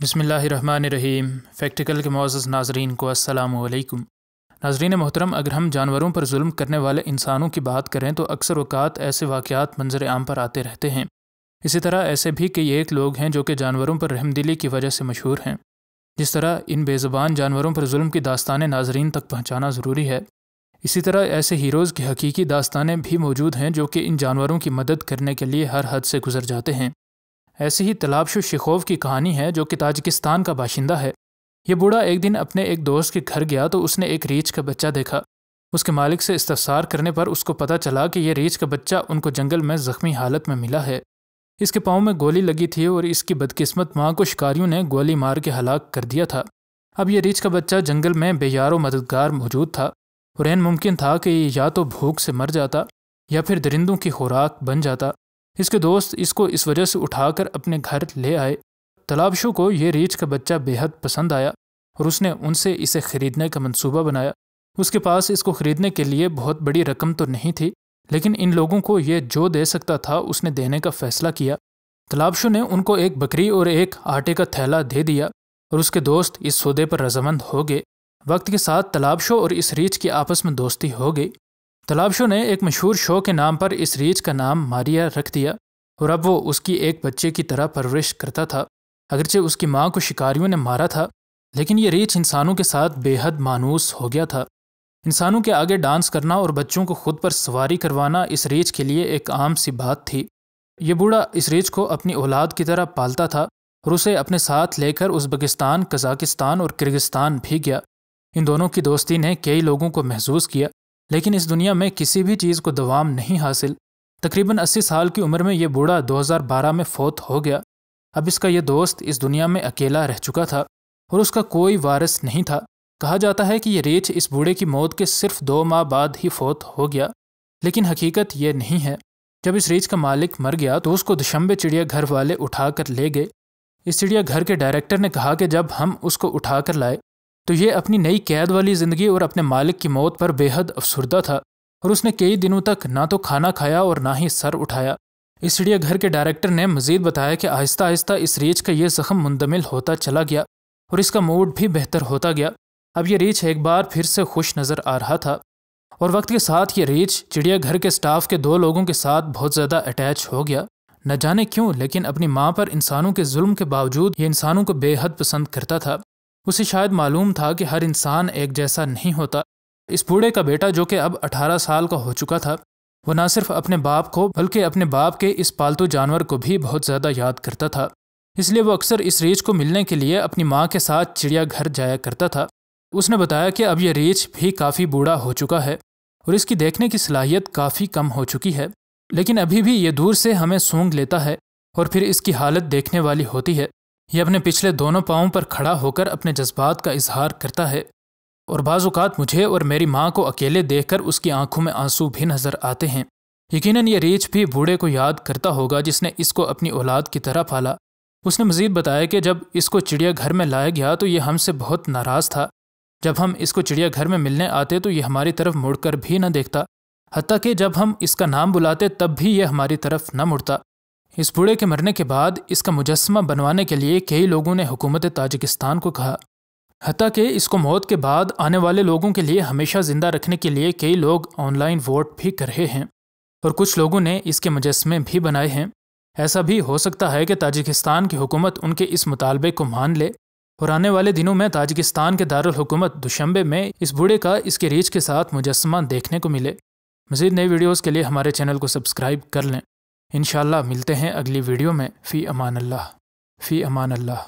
बसमीम फ़ैक्टिकल के मोज़ नाजरीन को असलकुम नाजरीन मोहतरम, अगर हम जानवरों पर जुल्म करने वाले इंसानों की बात करें तो अक्सर अवकात ऐसे वाक़ात मंजर आम पर आते रहते हैं। इसी तरह ऐसे भी कई एक लोग हैं जो कि जानवरों पर रहमदिली की वजह से मशहूर हैं। जिस तरह इन बेज़बान जानवरों पर जुल्म की दास्तानें नाजरीन तक पहुँचाना ज़रूरी है। इसी तरह ऐसे हीरोज़ की हकीकी दास्तानें भी मौजूद हैं जो कि इन जानवरों की मदद करने के लिए हर हद से गुजर जाते हैं। ऐसे ही तलाबशु शिखोव की कहानी है जो कि ताजिकिस्तान का बाशिंदा है। ये बूढ़ा एक दिन अपने एक दोस्त के घर गया तो उसने एक रीछ का बच्चा देखा। उसके मालिक से इस्तफसार करने पर उसको पता चला कि यह रीछ का बच्चा उनको जंगल में ज़ख्मी हालत में मिला है। इसके पाँव में गोली लगी थी और इसकी बदकिस्मत माँ को शिकारियों ने गोली मार के हलाक कर दिया था। अब यह रीछ का बच्चा जंगल में बेयारो मददगार मौजूद था और मुमकिन था कि या तो भूख से मर जाता या फिर दरिंदों की खुराक बन जाता। इसके दोस्त इसको इस वजह से उठाकर अपने घर ले आए। तलाबशु को यह रीछ का बच्चा बेहद पसंद आया और उसने उनसे इसे ख़रीदने का मंसूबा बनाया। उसके पास इसको ख़रीदने के लिए बहुत बड़ी रकम तो नहीं थी, लेकिन इन लोगों को ये जो दे सकता था उसने देने का फ़ैसला किया। तलाबशु ने उनको एक बकरी और एक आटे का थैला दे दिया और उसके दोस्त इस सौदे पर रजामंद हो गए। वक्त के साथ तलाबशो और इस रीछ की आपस में दोस्ती हो गई। तलाबशो ने एक मशहूर शो के नाम पर इस रीछ का नाम मारिया रख दिया, और अब वो उसकी एक बच्चे की तरह परवरिश करता था। अगरचे उसकी माँ को शिकारियों ने मारा था, लेकिन ये रीछ इंसानों के साथ बेहद मानूस हो गया था। इंसानों के आगे डांस करना और बच्चों को खुद पर सवारी करवाना इस रीछ के लिए एक आम सी बात थी। ये बूढ़ा इस रीछ को अपनी औलाद की तरह पालता था, और उसे अपने साथ लेकर उज़्बेकिस्तान, कजाकिस्तान और किर्गिस्तान भी गया। इन दोनों की दोस्ती ने कई लोगों को महसूस किया। लेकिन इस दुनिया में किसी भी चीज़ को दवाम नहीं हासिल। तकरीबन 80 साल की उम्र में ये बूढ़ा 2012 में फौत हो गया। अब इसका यह दोस्त इस दुनिया में अकेला रह चुका था और उसका कोई वारिस नहीं था। कहा जाता है कि यह रेच इस बूढ़े की मौत के सिर्फ़ दो माह बाद ही फौत हो गया। लेकिन हकीकत यह नहीं है। जब इस रेच का मालिक मर गया तो उसको दुशंबे चिड़ियाघर वाले उठाकर ले गए। इस चिड़ियाघर के डायरेक्टर ने कहा कि जब हम उसको उठाकर लाए तो ये अपनी नई कैद वाली ज़िंदगी और अपने मालिक की मौत पर बेहद अफसरदा था और उसने कई दिनों तक ना तो खाना खाया और ना ही सर उठाया। इस चिड़ियाघर के डायरेक्टर ने मजीद बताया कि आहिस्ता आहिस्ता इस रीछ का यह जख्म मुंदमिल होता चला गया और इसका मूड भी बेहतर होता गया। अब यह रीछ एक बार फिर से खुश नज़र आ रहा था और वक्त के साथ ये रीछ चिड़ियाघर के स्टाफ के दो लोगों के साथ बहुत ज़्यादा अटैच हो गया। न जाने क्यों, लेकिन अपनी माँ पर इंसानों के जुल्म के बावजूद ये इंसानों को बेहद पसंद करता था। उसे शायद मालूम था कि हर इंसान एक जैसा नहीं होता। इस बूढ़े का बेटा जो कि अब 18 साल का हो चुका था, वो न सिर्फ़ अपने बाप को, बल्कि अपने बाप के इस पालतू जानवर को भी बहुत ज़्यादा याद करता था। इसलिए वो अक्सर इस रीछ को मिलने के लिए अपनी माँ के साथ चिड़ियाघर जाया करता था। उसने बताया कि अब यह रीछ भी काफ़ी बूढ़ा हो चुका है, और इसकी देखने की सलाहियत काफ़ी कम हो चुकी है। लेकिन अभी भी ये दूर से हमें सूंघ लेता है, और फिर इसकी हालत देखने वाली होती है। ये अपने पिछले दोनों पाँवों पर खड़ा होकर अपने जज्बात का इजहार करता है और बाज़ात मुझे और मेरी माँ को अकेले देखकर उसकी आँखों में आँसू भी नज़र आते हैं। यकीनन ये रीछ भी बूढ़े को याद करता होगा जिसने इसको अपनी औलाद की तरह पाला। उसने मजीद बताया कि जब इसको चिड़ियाघर में लाया गया तो ये हमसे बहुत नाराज़ था। जब हम इसको चिड़ियाघर में मिलने आते तो ये हमारी तरफ़ मुड़कर भी न देखता। हती कि जब हम इसका नाम बुलाते तब भी ये हमारी तरफ़ न मुड़ता। इस बूढ़े के मरने के बाद इसका मुजस्मा बनवाने के लिए कई लोगों ने हुकूमत ताजिकिस्तान को कहा। हती कि इसको मौत के बाद आने वाले लोगों के लिए हमेशा ज़िंदा रखने के लिए कई लोग ऑनलाइन वोट भी कर रहे हैं और कुछ लोगों ने इसके मुजस्मे भी बनाए हैं। ऐसा भी हो सकता है कि ताजिकिस्तान की हुकूमत उनके इस मुतालबे को मान ले और आने वाले दिनों में ताजिकिस्तान के दारकूमत दुशंबे में इस बूढ़े का इसके रीच के साथ मुजस्मा देखने को मिले। मज़ीद नई वीडियोज़ के लिए हमारे चैनल को सब्सक्राइब कर लें। इन मिलते हैं अगली वीडियो में। फ़ी अमान अल्लाह फ़ी अमान अल्लाह